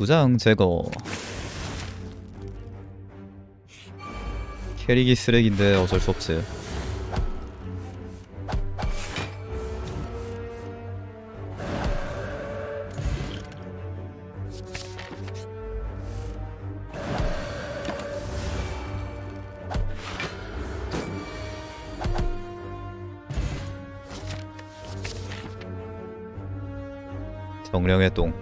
두장 제거. 캐릭이 쓰레기인데 어쩔 수 없지. 정령의 똥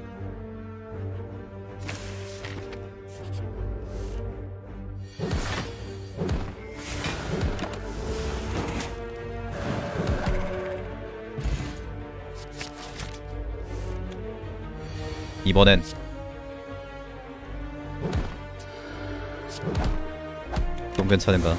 이번엔 좀 괜찮은가?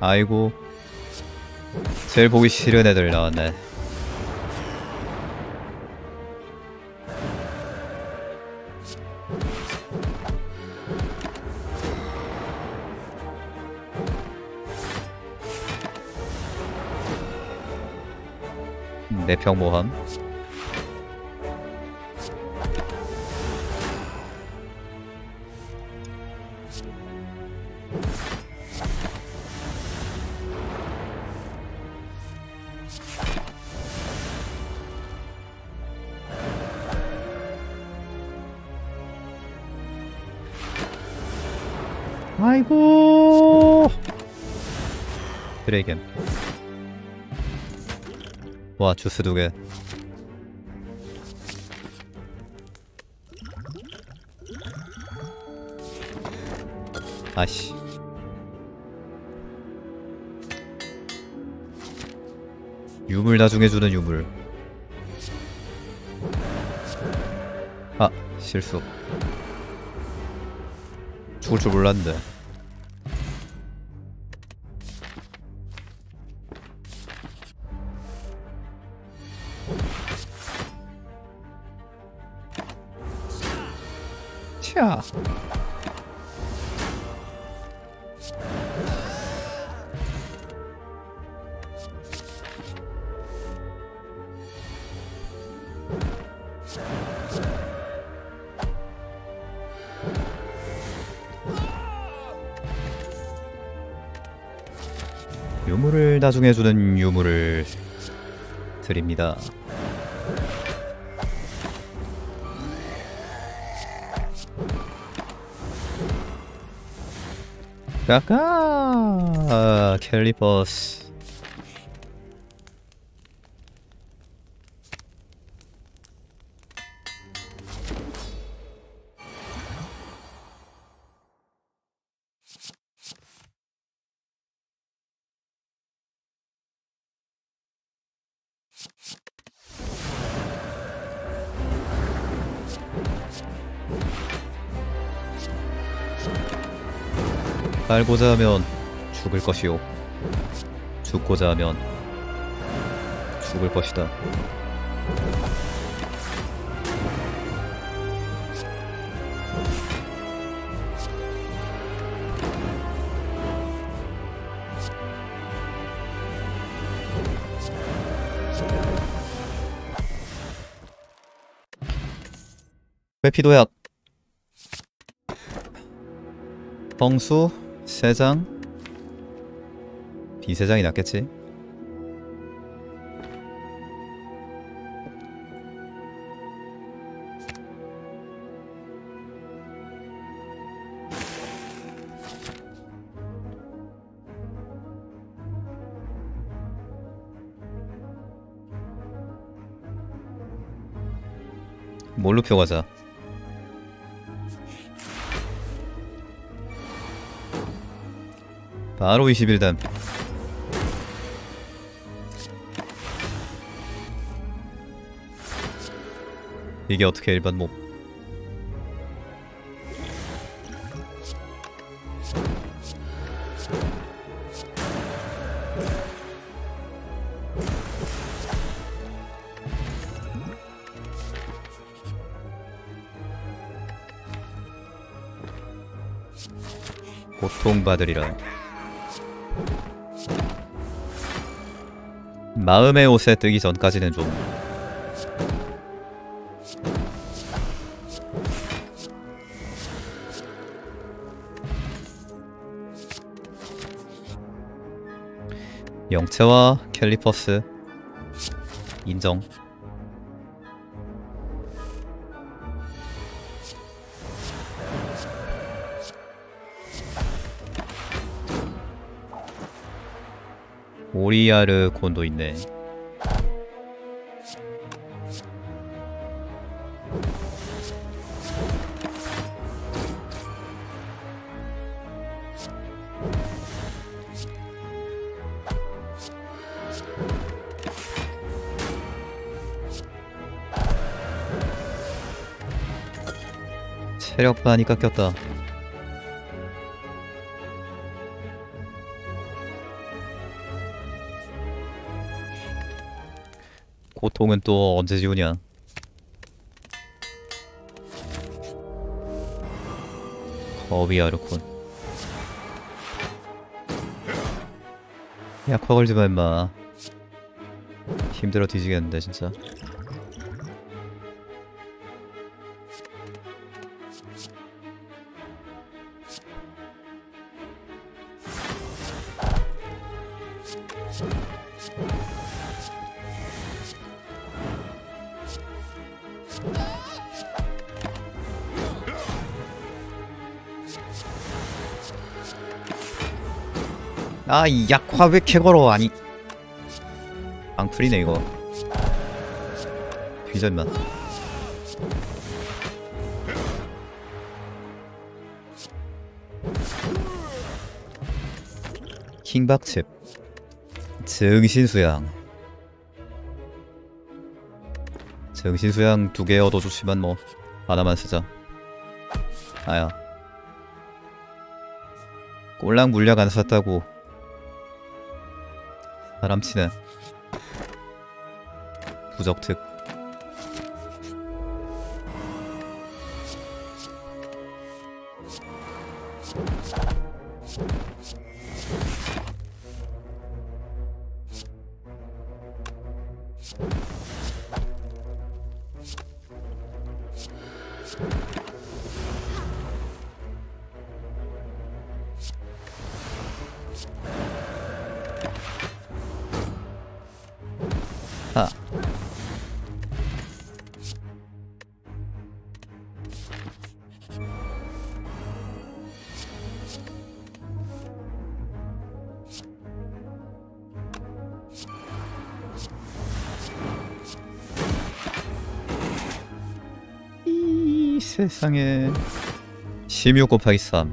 아이고 제일 보기 싫은 애들 나왔네. 내평 모함 아이고. 드레이겐. 와 주스 두개. 아씨. 유물 나중에 주는 유물. 아 실수. 죽을 줄 몰랐는데 차 유물을 나중에 주는 유물을 드립니다. 까까. 캘리퍼스 살고자 하면 죽을 것이요 죽고자 하면 죽을 것이다. 회피도약. 성수 3장 B3장이 낫겠지? 뭘로 펴가자 바로 21단. 이게 어떻게 일반 몹 고통받으리라. 마음의 옷에 뜨기 전까지는 좀. 영채와 캘리퍼스. 인정 오리아르 곤도 있네. 체력 많이 깎였다 고통은 또 언제 지우냐? 겁이 아르콘. 약화 걸지마 임마. 힘들어 뒤지겠는데 진짜 아, 이 약화 왜 걸어? 아니. 앙풀이네, 이거. 임마. 킹박칩. 증신수양. 증신수양 두 개 얻어 좋지만 뭐, 하나만 쓰자. 아야. 꼴랑 물약 안 샀다고 사람 치네 부적특 세상에. 16 곱하기 3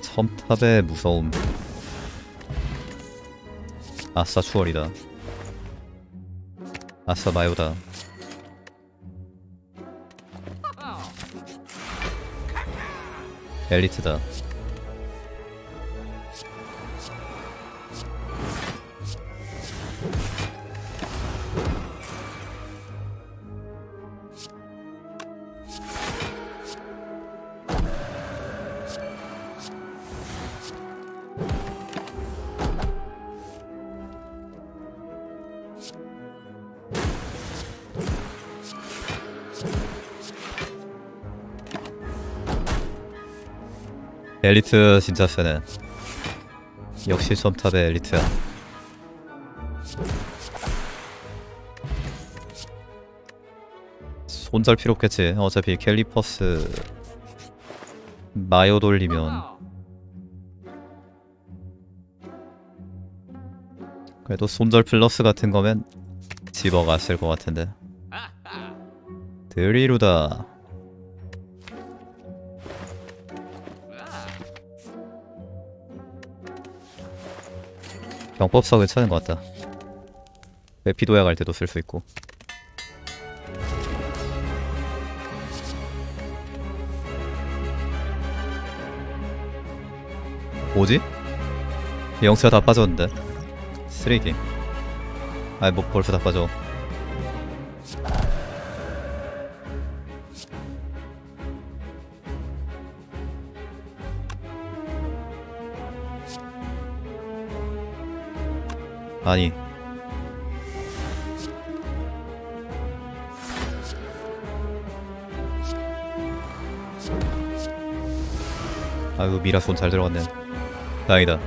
첨탑의 무서움. 아싸 추월이다. 아싸 마요다. 엘리트다 엘리트 진짜 세네. 역시 첨탑의 엘리트야. 손절 필요 없겠지. 어차피 캘리퍼스 마요 돌리면. 그래도 손절 플러스 같은 거면 집어갔을 것 같은데. 드리루다 병법사 괜찮은 것 같다. 에피도야 갈 때도 쓸 수 있고. 뭐지? 영수가 다 빠졌는데? 쓰레기 아이 뭐 벌써 다 빠져 아니. 아이고 미라 손 잘 들어갔네. 다행이다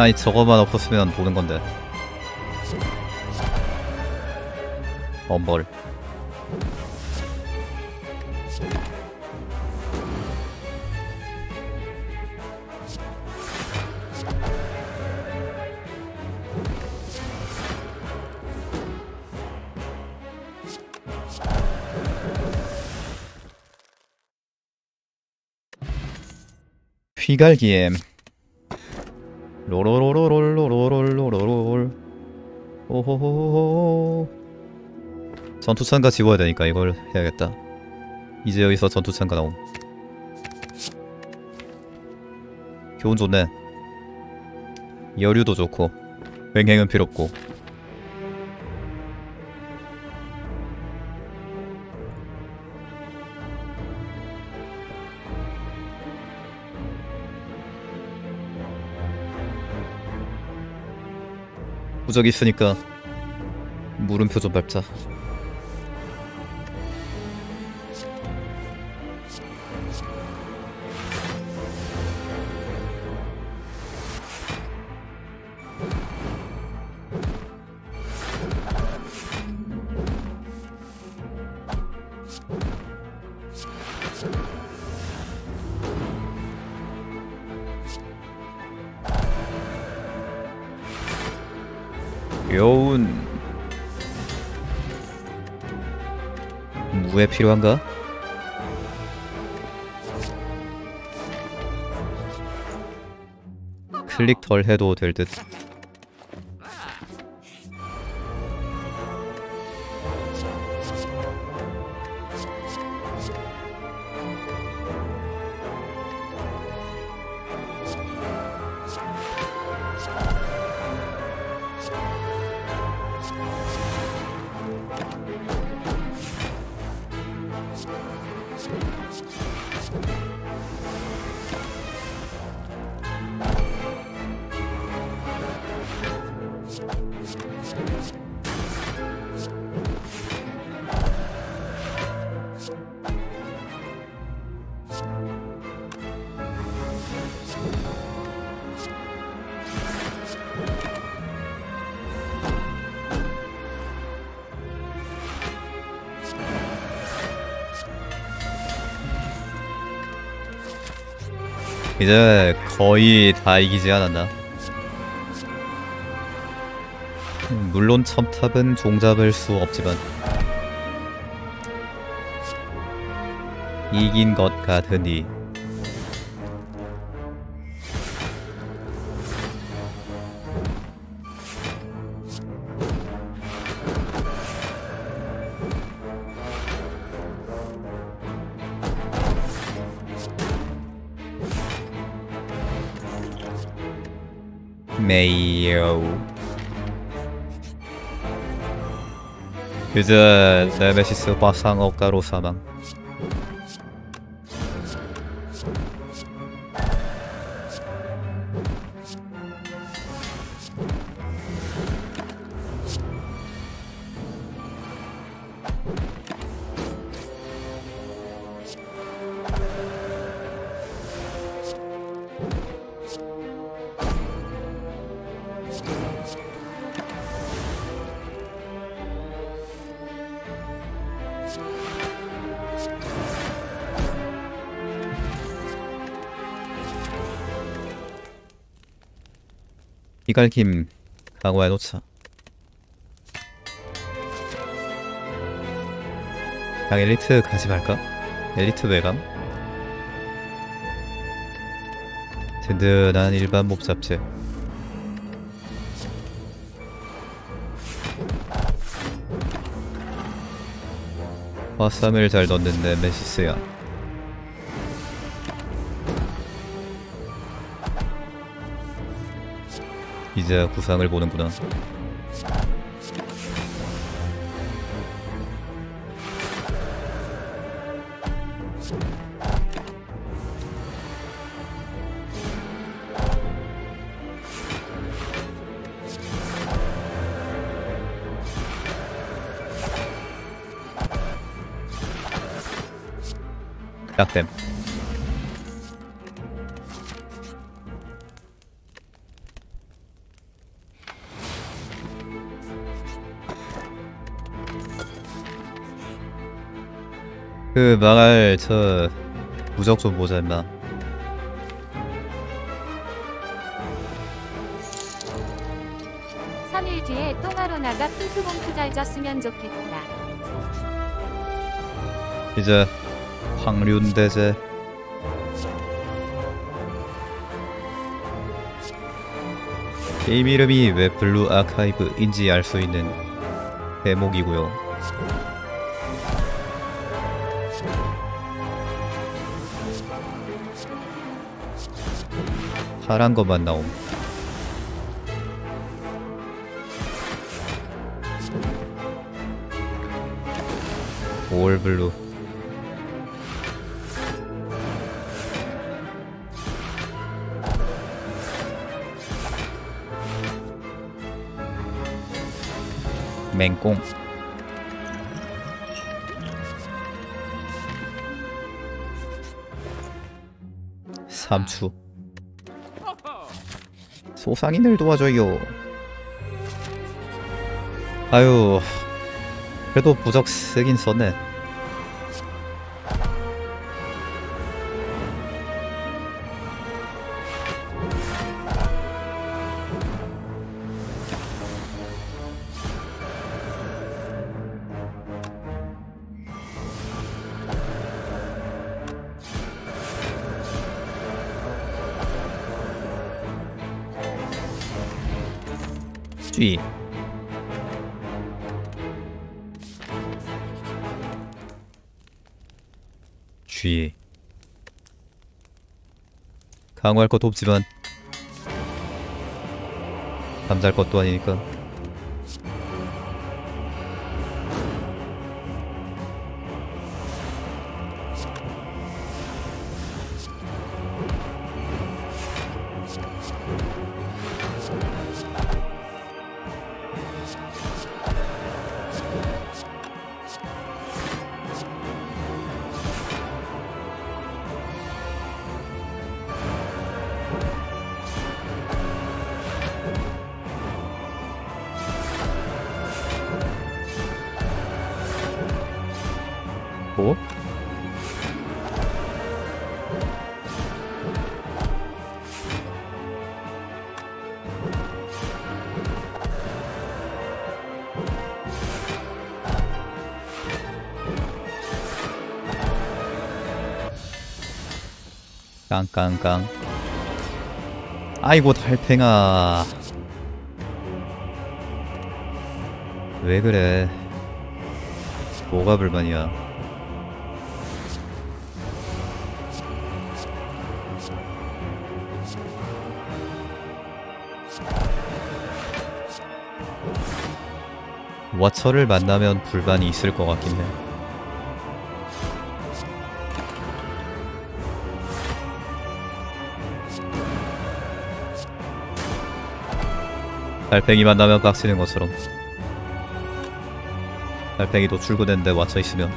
아니 저거만 없었으면 보는 건데. 엄벌. 휘갈기엠 로로로로로로로로로로롤 오호호호호 전투창가 지워야 되니까 이걸 해야겠다 이제 여기서 전투창가 나옴 교훈 좋네 여류도 좋고 횡행은 필요 없고 부적 있으니까 물음표 좀 밟자 필요한가? 클릭 덜 해도 될 듯. 이제 거의 다 이기지 않았나? 물론 첨탑은 종잡을 수 없지만 이긴 것 같으니 이제 네메시스 화상 억가로 사망 이갈킴 강화해 놓자. 그냥 엘리트 가지 말까? 엘리트 외감? 든든한 일반 목잡채 화쌈을 잘 넣는 네메시스야 이제 구상을 보는구나 그 망할 저 무적 좀 보자 임마. 3일 뒤에 똥하로나가 핑크봉투 잘 졌으면 좋겠다. 이제 황륜대제 게임 이름이 왜 블루 아카이브인지 알 수 있는 대목이고요 파란 것만 나옴. 올 블루. 맹꽁. 삼추 소상인을 도와줘요. 아유 그래도 부적 쓰긴 썼네 쥐 강화할 것도 없지만 잠잘 것도 아니니까 깡깡깡. 아이고 달팽아. 왜 그래? 뭐가 불만이야? 와처를 만나면 불만이 있을 것 같긴 해. 달팽이 만나면 빡치는 것처럼. 달팽이도 출근했는데 와쳐 있으면.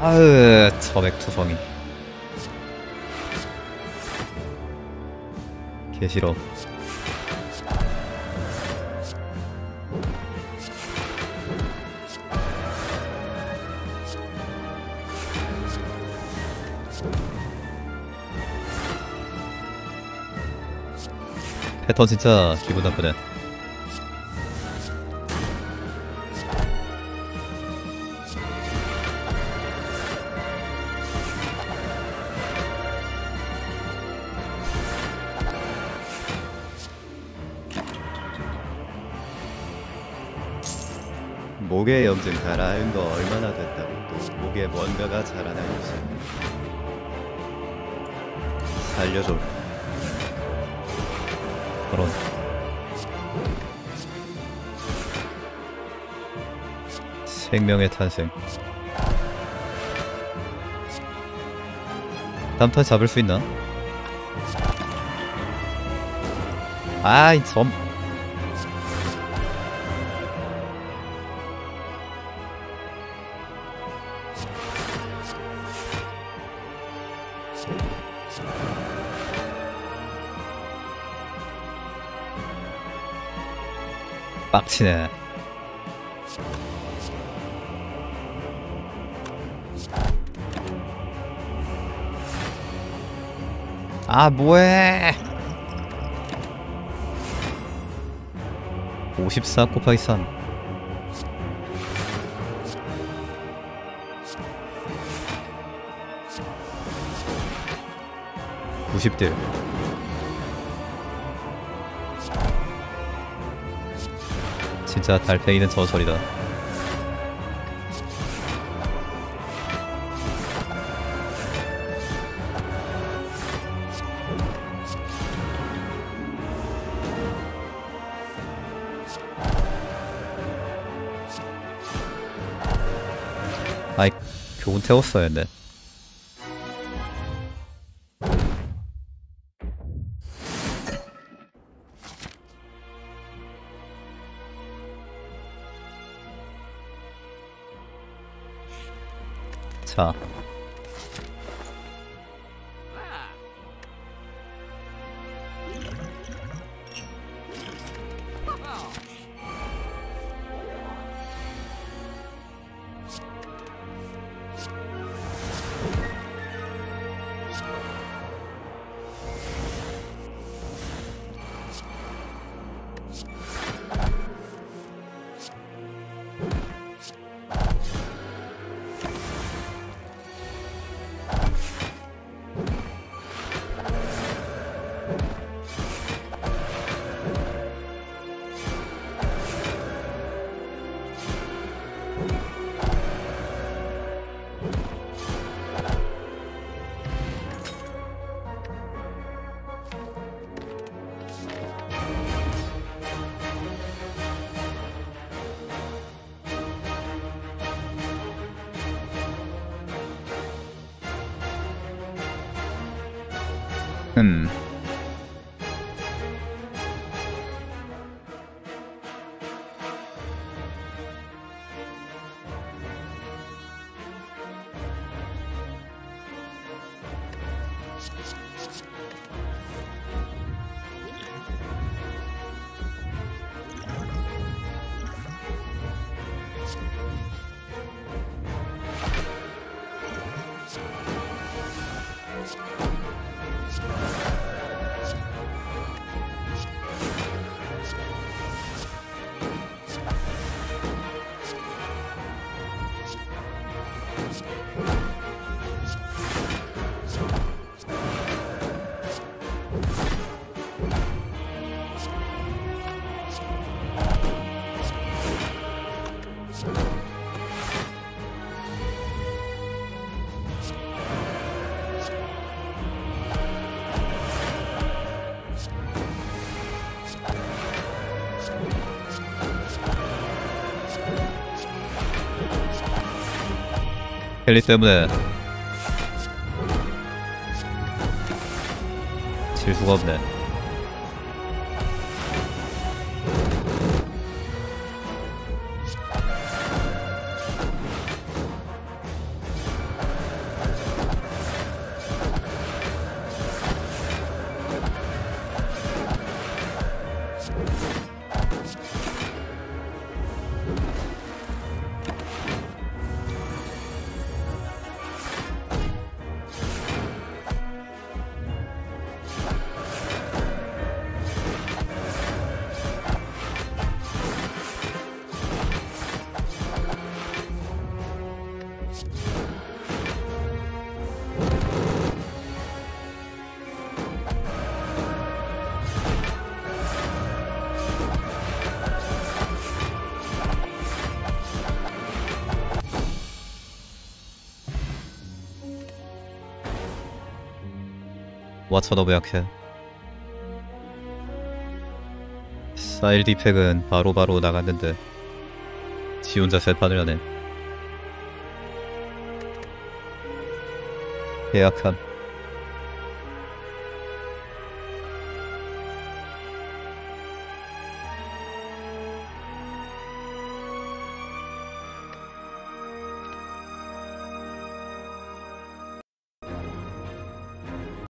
아으 저맥투성이. 개싫어 패턴 진짜 기분 나쁘네. 목의 염증 달아은 거 얼마나 됐다고 또 목에 뭔가가 자라나는지 살려줘 그런. 생명의 탄생. 다음 턴 잡을 수 있나? 아이 점 빡치네. 아 뭐해? 54 곱하기 3 90대 진짜 달팽이는 저설이다. 아이 교훈 태웠어야 했네 켈리 때문에 질 수가 없네. 와쳐 너무 약해. 사일 디팩은 바로바로 나갔는데 지 혼자 세판을 하네. 계약한